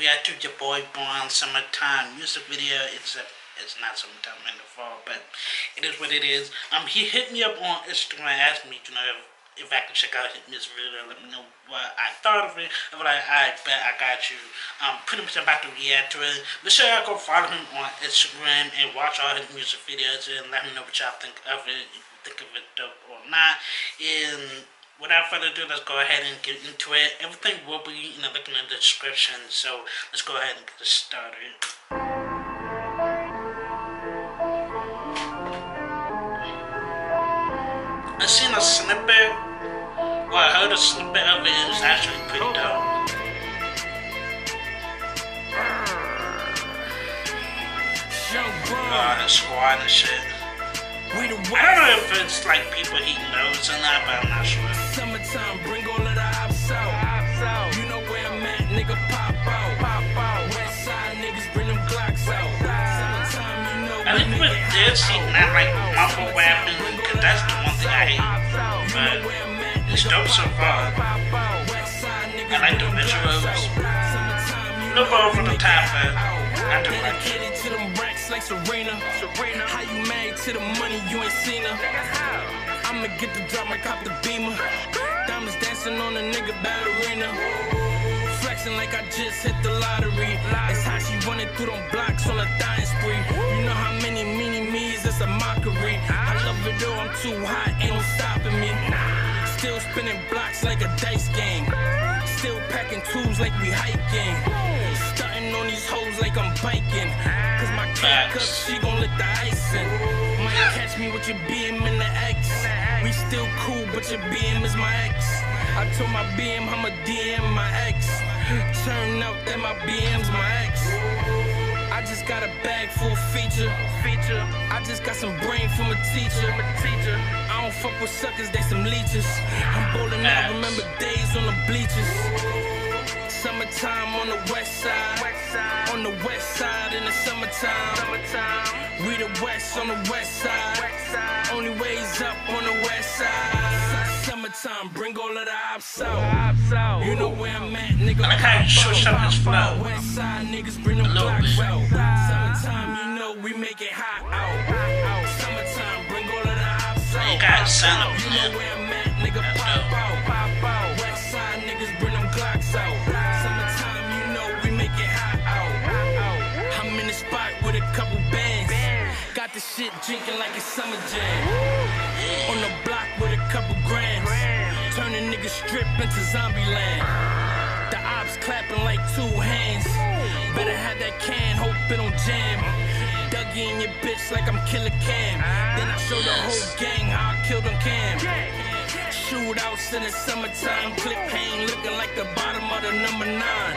react to your boy Bron Summertime music video. It's a it's not summertime in the fall, but it is what it is. Um, he hit me up on Instagram, and asked me, you know, if, if I could check out his music video, let me know what I thought of it. I was like, I bet I got you. Um, pretty much about to react to it. Make sure y'all go follow him on Instagram and watch all his music videos and let me know what y'all think of it, think of it dope or not. And without further ado, let's go ahead and get into it. Everything will be in the link in the description, so let's go ahead and get started. I seen a snippet, well, I heard a snippet of it, and it's actually pretty dope. Uh, squad and shit. I don't know if it's like people he knows or not, but I'm not sure. Summertime, bring all of the ops out. You know where I'm at, nigga, pop out. Pop out. West side niggas bring them Glocks out. Summertime, you know I think with this, he not like mumble rapping, cause that's the one thing I hate. But it's dope so far. I like the visuals. No over the top, but I do like it. Dedicated to them racks like Serena. Serena. How you married to the money, you ain't seen her. I'ma get the drop, like cop the beamer. Diamonds dancing on a nigga ballerina. Flexing like I just hit the lottery. It's how she running through them blocks on a dying spree. You know how many mini me's, it's a mockery. I love it though, I'm too hot, ain't no stopping me. Still spinning blocks like a dice game. Still packing tools like we hiking. Stunting on these hoes like I'm biking. Cause my cat cup, she gon' lick the icing. Might catch me with your BM in the X. We still cool, but your BM is my ex. I told my BM I'ma DM my ex. Turn out that my BM's my ex. I just got a bag full of feature. Feature. I just got some brain from a teacher. teacher. I don't fuck with suckers, they some leeches. I'm bowling out, remember days on the bleachers. Summertime on the west side. On the west side in the summertime. We the west on the west side. Only ways up on the west side. Summertime, bring all of the ops out. You know where I'm at, nigga. I like how you switched up his flow. West side niggas bring them A blocks out. Summertime, you know we make it hot out. Summertime, bring all of the ops out. You got sound up You know where I'm at, nigga. That's Pop dope. out, pop out. Shit drinking like it's summer jam. On the block with a couple grams. Turning niggas strip into zombie land. The ops clapping like two hands. Better have that can, hope it don't jam. Dougie in your bitch like I'm Killer Cam. Then I show the whole gang how I killed them Cam. Shootouts in the summertime. Clip pain looking like the bottom of the number nine.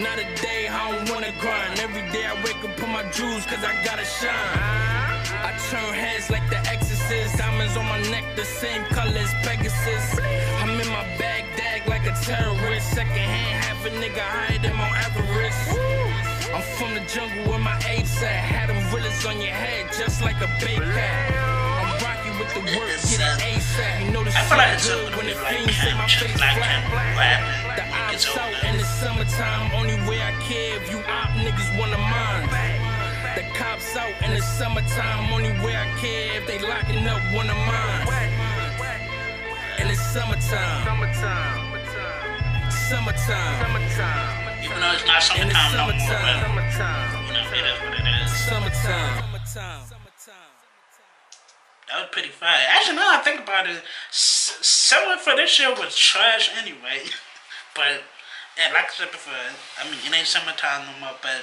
Not a day I don't wanna grind. Every day I wake up, put my jewels cause I gotta shine. I turn heads like the exorcist. Diamonds on my neck, the same color as Pegasus. I'm in my bag, dag like a terrorist. Second hand, half a nigga higher than Mount Everest. I'm from the jungle where my apes at. Had them villas on your head, just like a big cat. With the work, get it ASAP. You know the I feel like shit it's good when the fiends say my face him rapping The ops out in the summertime, only way I care if you op niggas wanna mind. The cops out in the summertime, only way I care if they locking up one of mine. In the summertime, summertime, Even though it's not summertime no more, summertime, but you know, it is what it is. summertime. That was pretty fire. Actually, now I think about it, s- summer for this year was trash anyway. but, and like I said before, I mean, it ain't summertime no more, but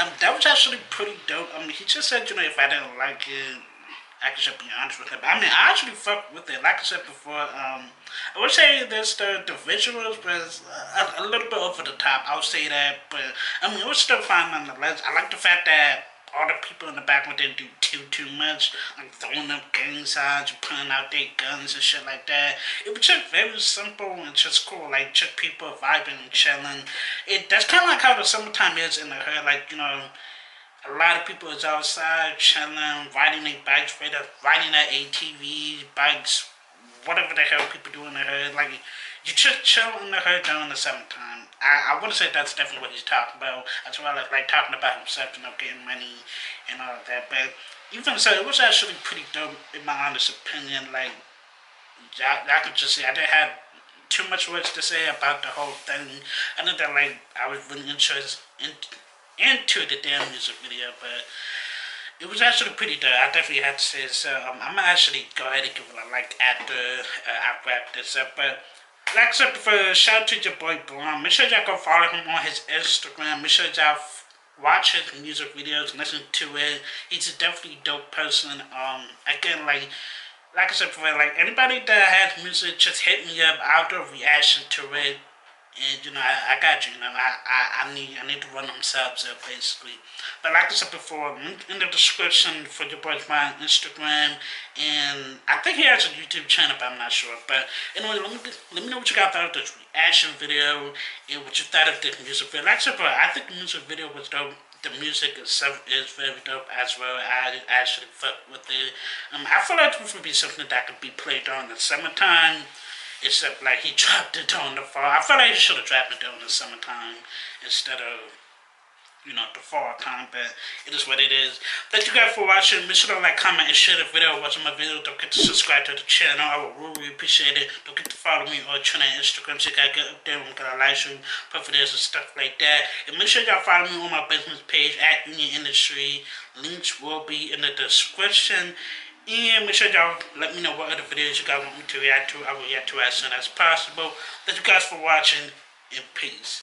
um, that was actually pretty dope. I mean, he just said, you know, if I didn't like it, I could just be honest with him. I mean, I actually fucked with it. Like I said before, um, I would say this the the visuals was a, a little bit over the top. I would say that, but I mean, it was still fine nonetheless. I like the fact that all the people in the background didn't do too too much, like throwing up gang signs and pulling out their guns and shit like that. It was just very simple and just cool, like just people vibing and chilling. It that's kind of like how the summertime is in the hood, like you know. A lot of people is outside chilling, riding their bikes, riding their ATVs, bikes, whatever the hell people do in the hood. Like, you just chill in the hood during the summertime. I, I want to say that's definitely what he's talking about, as well as like talking about himself, you know, getting money and all of that. But even so, it was actually pretty dope in my honest opinion. Like, I, I could just say I didn't have too much words to say about the whole thing. I know that like I was really interested in, into the damn music video, but it was actually pretty dope. I definitely had to say so. Um, I'm gonna actually go ahead and give it a like after uh, I wrap this up, but. Like I said before, shout out to your boy Bron. Make sure y'all go follow him on his Instagram. Make sure y'all watch his music videos, listen to it. He's a definitely dope person. Um, again, like like I said before, like anybody that has music, just hit me up. I'll do a reaction to it. And you know, I, I got you. You know, I, I, I need I need to run them subs up basically. But like I said before, link in the description for your boy's my Instagram, and I think he has a YouTube channel, but I'm not sure. But anyway, let me let me know what you got of this reaction video and what you thought of this music video. Like I said, before, I think the music video was dope the music itself is very dope as well. I actually fuck with it. Um, I feel like this would be something that could be played during the summertime. Except like he dropped it during the fall. I feel like he should have dropped it during the summertime instead of you know, the fall time, but it is what it is. Thank you guys for watching. Make sure to like, comment, and share the video. Watching my video. Don't forget to subscribe to the channel. I would really appreciate it. Don't forget to follow me on Twitter and Instagram so you can get up there when I live stream, put videos and stuff like that. And make sure y'all follow me on my business page at Union Industry. Links will be in the description. And make sure y'all let me know what other videos you guys want me to react to. I will react to as soon as possible. Thank you guys for watching, and peace.